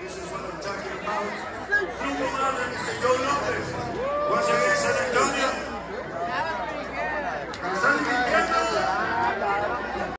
This is what I'm talking about. No one don't know this. Was it in San Antonio?